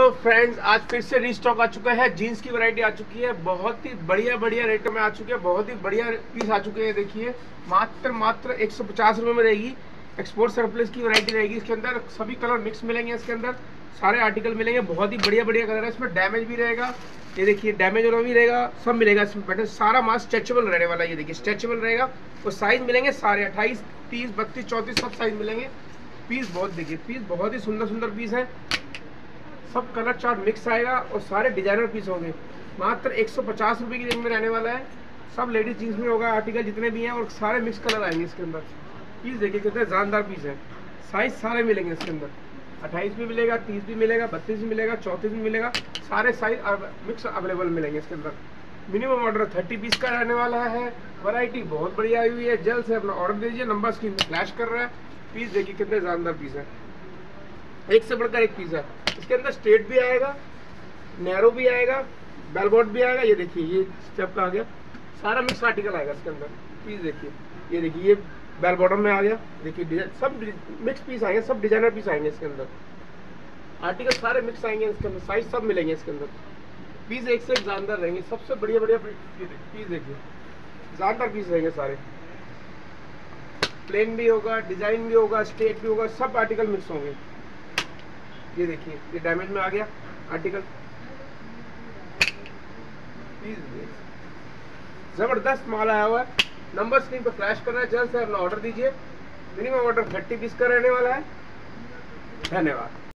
तो फ्रेंड्स आज फिर से रिस्टॉक आ चुका है जीन्स की वैरायटी आ चुकी है, बहुत ही बढ़िया बढ़िया रेटों में आ चुके हैं, बहुत ही बढ़िया पीस आ चुके हैं, देखिए मात्र मात्र एक सौ में रहेगी एक्सपोर्ट सरप्लस की वैरायटी रहेगी इसके अंदर, सभी कलर मिक्स मिलेंगे इसके अंदर, सारे आर्टिकल मिलेंगे, बहुत ही बढ़िया बढ़िया कलर है, इसमें डैमेज भी रहेगा, ये देखिए डैमेज वाला भी रहेगा, सब मिलेगा इसमें पैटर्न सारा माल स्ट्रेचेबल रहने वाला है, ये देखिए स्ट्रेचेबल रहेगा, और साइज़ मिलेंगे सारे अट्ठाईस, तीस, बत्तीस, चौंतीस, सब साइज़ मिलेंगे पीस बहुत, देखिए पीस बहुत ही सुंदर सुंदर पीस है सब कलर चार्ट मिक्स आएगा और सारे डिज़ाइनर पीस होंगे। मात्र एक सौ पचास रुपये की रेंज में रहने वाला है। सब लेडीज़ जीन्स में होगा आर्टिकल जितने भी हैं और सारे मिक्स कलर आएँगे इसके अंदर। पीस देखिए कितने जानदार पीस है। साइज़ सारे मिलेंगे इसके अंदर। अट्ठाईस भी मिलेगा, तीस भी मिलेगा, बत्तीस भी मिलेगा, चौंतीस भी मिलेगा। सारे साइज़ मिक्स अवेलेबल मिलेंगे इसके अंदर। मिनिमम ऑर्डर थर्टी पीस का रहने वाला है। वैरायटी बहुत बढ़िया आई हुई है। जल्द से अपना ऑर्डर दीजिए। नंबर स्क्रीन फ्लैश कर रहा है। पीस देखिए कितने जानदार पीस है। एक से बढ़कर एक पीस है इसके अंदर स्ट्रेट भी आएगा नैरो भी आएगा बेलबोट भी आएगा। ये देखिए, ये स्टेप का आ गया? सारा मिक्स आर्टिकल आएगा इसके अंदर। पीस देखिए। ये देखिए, ये बेल बॉटम में आ गया। देखिए सब मिक्स पीस आएँगे, सब डिज़ाइनर पीस आएँगे इसके अंदर। आर्टिकल सारे मिक्स आएँगे इसके अंदर। साइज़ सब मिलेंगे इसके अंदर। पीस एक से एक जानदार रहेंगे। सबसे बढ़िया बढ़िया पीस देखिए। जानदार पीस रहेंगे सारे। प्लेन भी होगा डिज़ाइन भी होगा स्ट्रेट भी होगा, सब आर्टिकल मिक्स होंगे। ये देखिए, ये डैमेज में आ गया आर्टिकल ज़बरदस्त माल आया हुआ है। नंबर स्क्रीन पर फ्लैश करना है। जल्द से अपना ऑर्डर दीजिए। मिनिमम ऑर्डर थर्टी पीस का रहने वाला है। धन्यवाद।